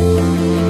Música